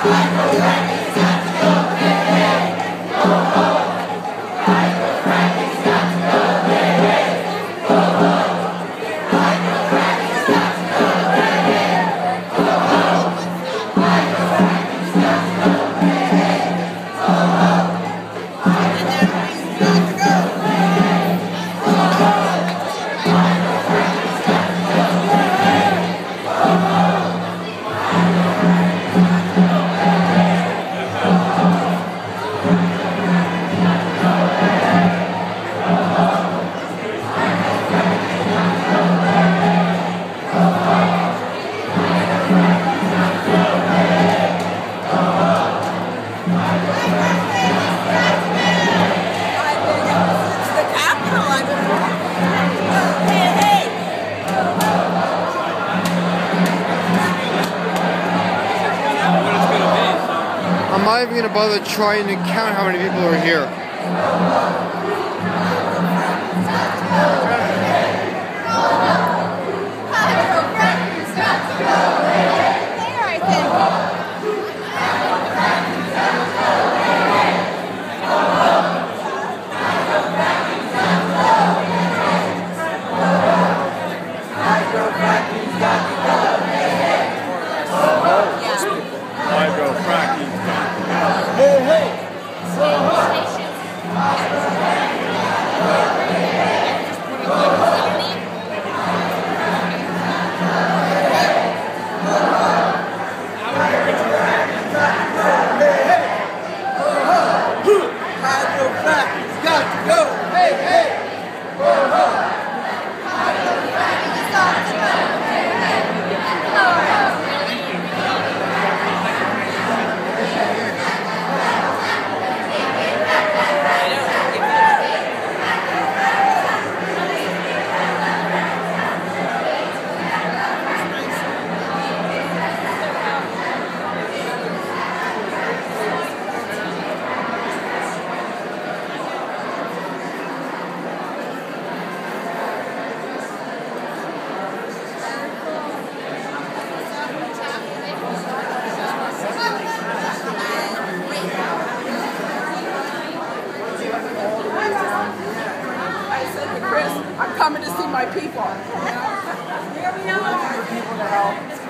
I know that to bother trying to count how many people are here. I'm got to see my people. You know? People to help.